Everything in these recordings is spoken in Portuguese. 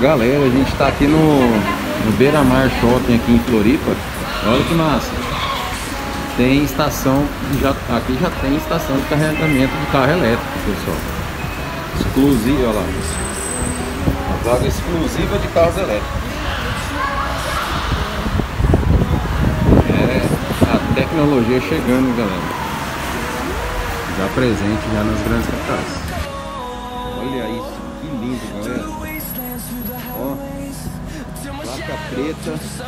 Galera, a gente tá aqui no, no Beira Mar Shopping aqui em Floripa. Olha que massa. Tem estação, já, aqui já tem estação de carregamento de carro elétrico, pessoal. Exclusiva, olha lá. Uma vaga exclusiva de carros elétricos. É a tecnologia chegando, galera. Já presente já nas grandes capitais. Olha isso, que lindo, galera. Preta. Se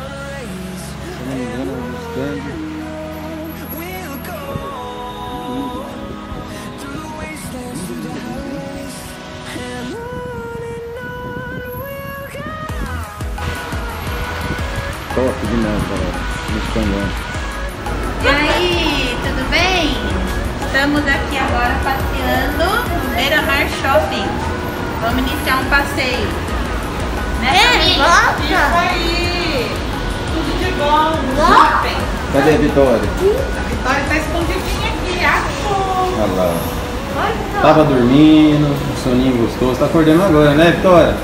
não me engano, é um Mustang. Top demais, galera. Mustangão. E aí, tudo bem? Estamos aqui agora passeando no Beira Mar Shopping. Vamos iniciar um passeio. Né, família? Isso aí! Tudo de bom shopping. Cadê a Vitória? A Vitória tá escondidinha aqui, achou! Olha lá. Tava dormindo, um soninho gostoso. Tá acordando agora, né, Vitória?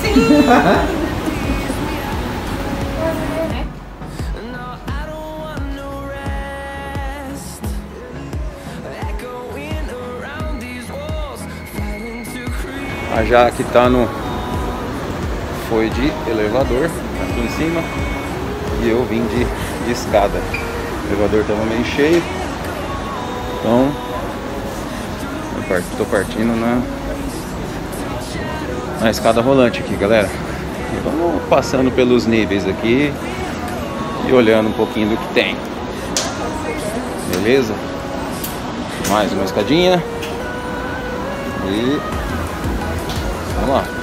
Sim! A Jaque tá no. Foi de elevador aqui em cima e eu vim de, de escada. O elevador tava meio cheio, então tô partindo na, na escada rolante aqui, galera. E vamos passando pelos níveis aqui e olhando um pouquinho do que tem. Beleza? Mais uma escadinha. E Vamos lá.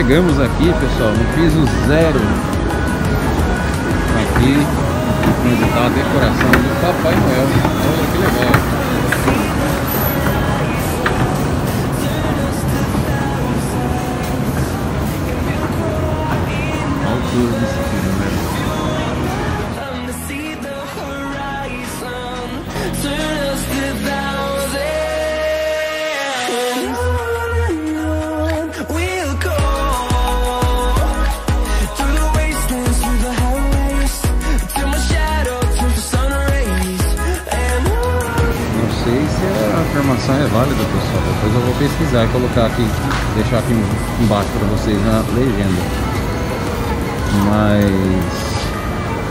Chegamos aqui, pessoal, no piso zero. Aqui, onde está a decoração do Papai Noel. Olha que legal. Válida, pessoal. Depois eu vou pesquisar e colocar aqui, deixar aqui embaixo para vocês na legenda. Mas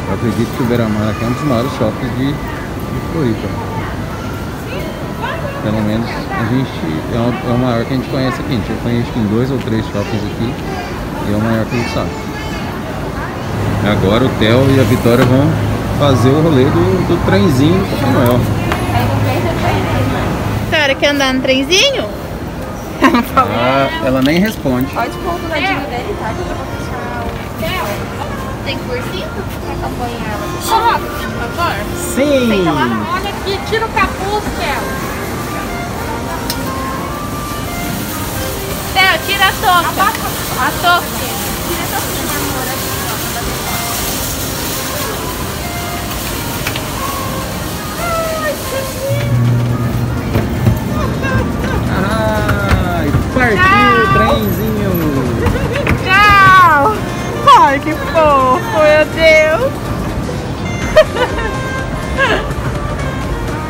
eu acredito que o Beira-Mar aqui é um dos maiores shoppings de, de Floripa. Pelo menos a gente é o, é o maior que a gente conhece aqui. A gente conhece em dois ou três shoppings aqui e é o maior que a gente sabe. Agora o Theo e a Vitória vão fazer o rolê do, do trenzinho do Noel. Senhora quer andar no trenzinho? Ah, ela nem responde. Pode pôr do ladinho dele, tá? Que eu vou deixar Tem cursinho? o acompanhar ela. Por favor. Sim! olha aqui, tira o capuz, Theo. Theo, tira a touca. A touca. Ai,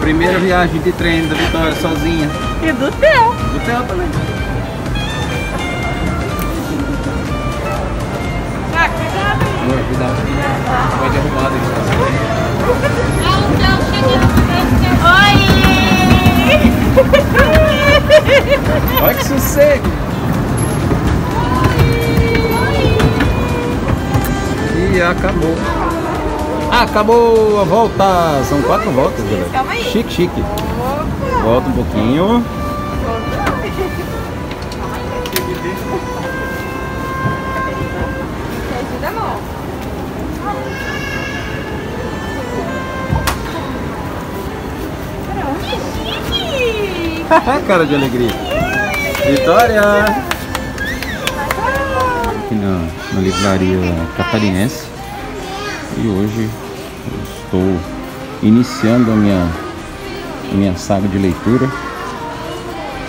Primeira viagem de trem da Vitória sozinha. E do Theo. Do Theo também. Cuidado cuidado. Vai derrubar dele. Acabou a volta! São quatro voltas, galera. calma aí. Chique, chique. Volta um pouquinho. Cara de alegria. Vitória! na, na livraria catarinense e hoje estou iniciando a minha, minha saga de leitura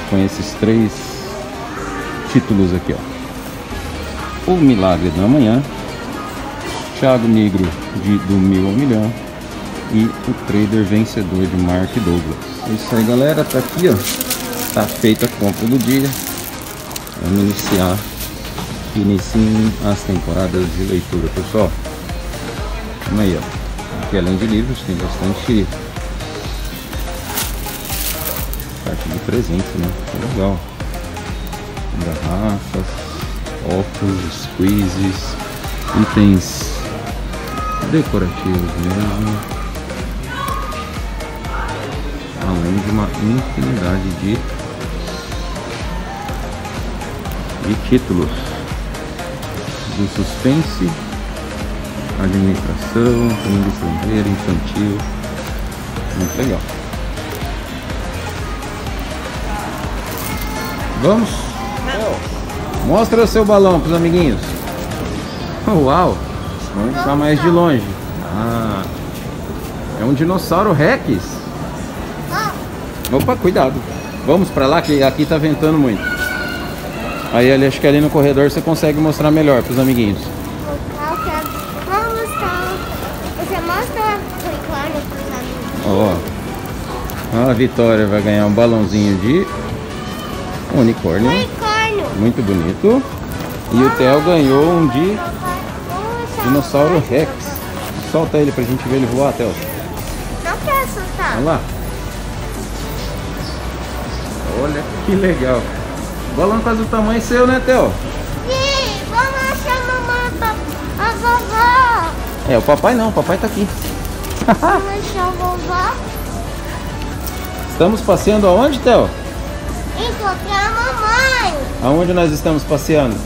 com esses três títulos aqui, ó. O Milagre da Manhã, Thiago Negro de Do Mil ao Milhão e o Trader Vencedor de Mark Douglas. É isso aí, galera. Tá aqui, ó. Tá feita a compra do dia. Vamos iniciar. Iniciem as temporadas de leitura, pessoal. Vamos aí, ó. Aqui, além de livros, tem bastante parte de presente, né? Que legal. Garrafas, óculos, squeezes, itens decorativos mesmo. Além de uma infinidade de, de títulos de suspense, administração, língua estrangeira, infantil. Muito legal. Vamos? Mostra o seu balão pros amiguinhos. Uau! Vamos ficar mais de longe. Ah, é um dinossauro Rex. Opa, cuidado. Vamos pra lá que aqui tá ventando muito. Aí ali, acho que ali no corredor você consegue mostrar melhor pros amiguinhos. Vamos mostrar. Você mostra o unicórnio para os amigos. Ó. A Vitória vai ganhar um balãozinho de unicórnio. Unicórnio. Muito bonito. E o Theo ganhou um de dinossauro Rex. Solta ele pra gente ver ele voar, Theo. Não quer assustar. Olha lá. Olha que legal. O balão quase do tamanho seu, né, Theo? Sim, vamos achar a mamãe, a vovó. É, o papai não, o papai tá aqui. Estamos passeando aonde, Theo? Encontrar a mamãe. Aonde nós estamos passeando?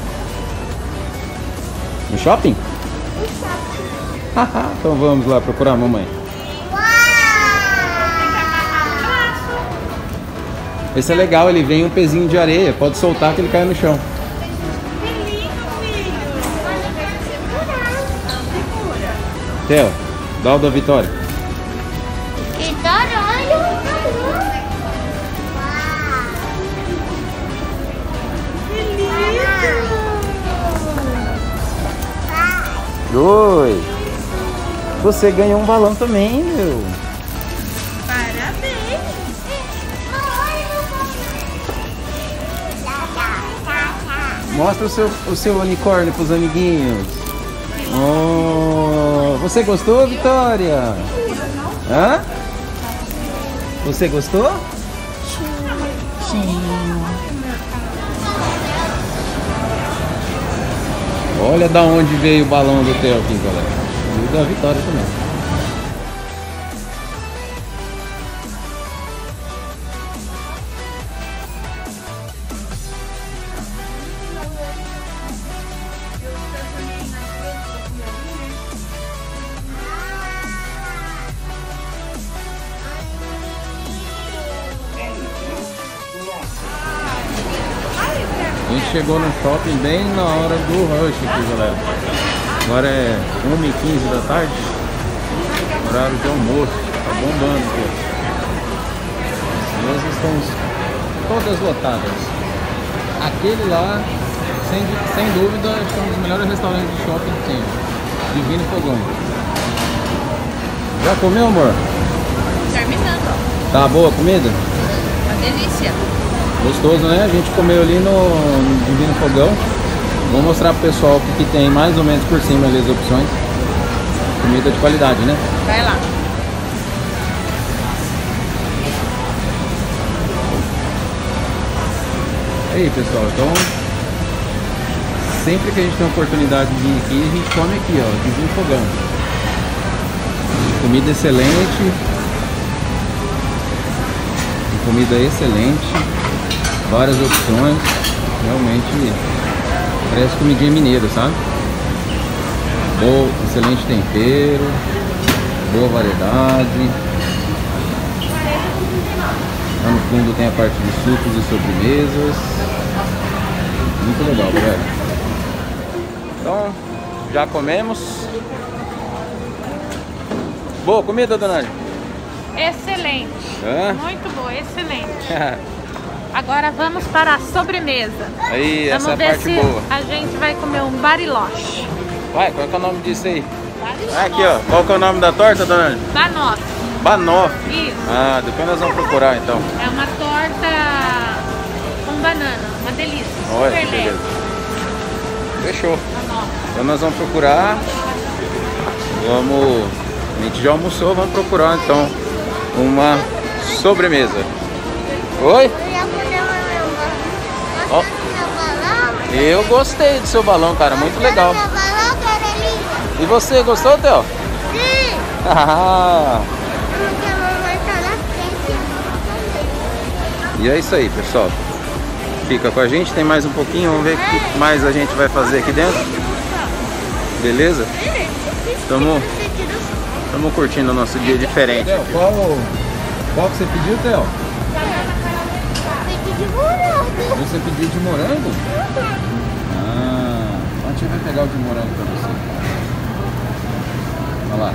No shopping? então vamos lá procurar a mamãe. Esse é legal, ele vem um pezinho de areia, pode soltar que ele cai no chão. Theo, dá o da Vitória. Vitória, olha o Oi! Você ganhou um balão também, meu. Parabéns. Mostra o seu, o seu unicórnio pros amiguinhos. Oh, você gostou, Vitória? Hã? Você gostou? Sim. Olha da onde veio o balão do Theo aqui, galera. E da Vitória também. Chegou no shopping bem na hora do rush aqui, galera. Agora é 1h15 da tarde. Horário de almoço. Tá bombando aqui. As mesas estão todas lotadas. Aquele lá, sem, sem dúvida, é um dos melhores restaurantes de shopping que tem. Divino Fogão. Já comeu, amor? Terminando, Tá boa a comida? Uma delícia. Gostoso, né? A gente comeu ali no, no Divino Fogão. Vou mostrar pro pessoal o que, que tem mais ou menos por cima ali as opções. Comida de qualidade, né? Vai lá. Aí, pessoal, então sempre que a gente tem a oportunidade de vir aqui, a gente come aqui, ó, Divino Fogão. Comida excelente. Comida excelente. Várias opções. Realmente parece comidinha mineira, sabe? Bom, excelente tempero, boa variedade. Lá no fundo tem a parte de sucos e sobremesas. Muito legal, galera. Então, já comemos. Boa comida, dona? Excelente. Hã? Muito boa, excelente. Agora vamos para a sobremesa. Aí, vamos essa é a ver parte se boa. a gente vai comer um bariloche. Vai, qual que é o nome disso aí? Ah, aqui, ó. Qual que é o nome da torta, dona Nádia? Banoffee. Banoffee. Isso. Ah, depois nós vamos procurar então. É uma torta com banana. Uma delícia. Olha Super que leve. beleza. Fechou. Então nós vamos procurar. Vamos. A gente já almoçou, vamos procurar então uma sobremesa. Oi? Balão? Eu gostei do seu balão, cara, muito legal. E você, gostou, Theo? Sim. Ah, e é isso aí, pessoal. Fica com a gente, tem mais um pouquinho, vamos ver o que mais a gente vai fazer aqui dentro. Beleza? Tamo, tamo curtindo o nosso dia diferente. Theo, qual, qual que você pediu, Theo? Peito de morango. Você pediu de morango? Ah, a gente vai pegar o de morango pra você. Olha lá.